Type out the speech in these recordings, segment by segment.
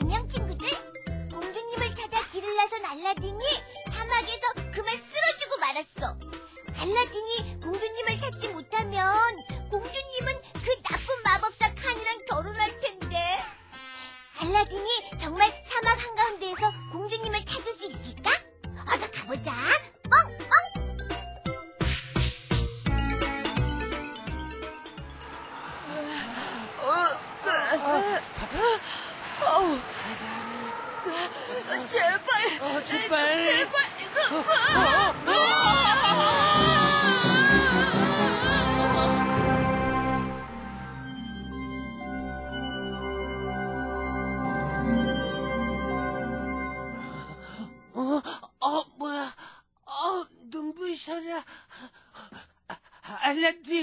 안녕 친구들. 공주님을 찾아 길을 나선 알라딘이 사막에서 그만 쓰러지고 말았어. 알라딘이 공주님을 찾지 못하면 공주님은 그 나쁜 마법사 칸이랑 결혼할 텐데. 알라딘이 정말 사막 한가운데에서 공주님을 찾을 수 있을까? 어서 가보자. 어우. 제발. 어, 제발. 제발. 어, 어, 뭐야? 어, 눈부셔라. 아, 알라딘!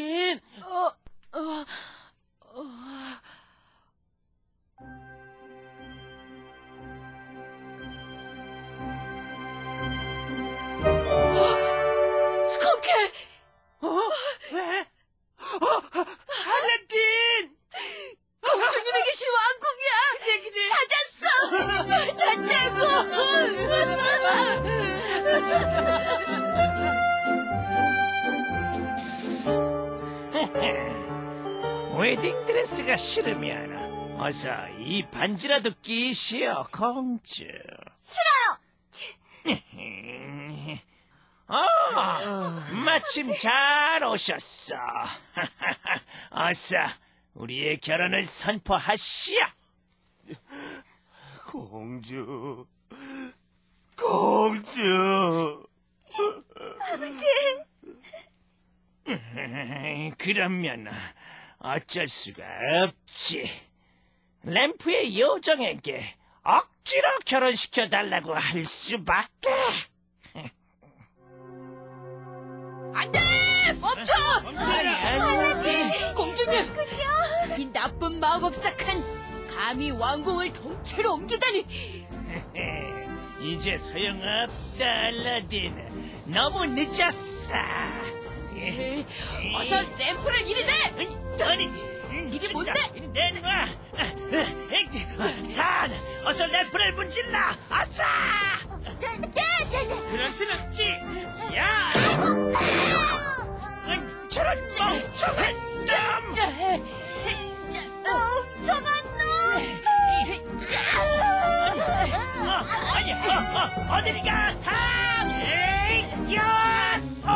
찾았어! 웨딩 드레스가 싫으면 어서 이 반지라도 끼시오, 공주. 싫어요. 아, 마침 잘 오셨어. 어서 우리의 결혼을 선포하시오. 공주. 공주. 그러면 어쩔 수가 없지. 램프의 요정에게 억지로 결혼시켜 달라고 할 수밖에. 안 돼! 멈춰! 공주님! 이 나쁜 마법사 칸! 감히 왕궁을 통째로 옮기다니! 이제 소용없다, 알라딘. 너무 늦었어. 어서 램프를 이리 내! 아니지. 이게 뭔데? 내놔. 단, 어서 램프를 문질러. 아싸! 그럴 순 없지. 야! 저런 멍청한 놈! 어, 어디리 가, 탕! 에이, 야! 어!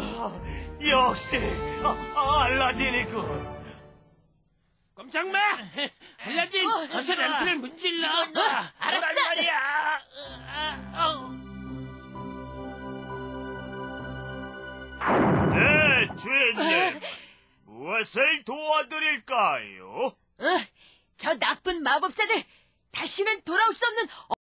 아, 역시 아, 알라딘이군. 꼼짝 마! 알라딘, 어, 어서 램프를 문질러! 어, 알았어. 말이야! 주인님. 무엇을 도와드릴까요? 어, 저 나쁜 마법사들 다시는 돌아올 수 없는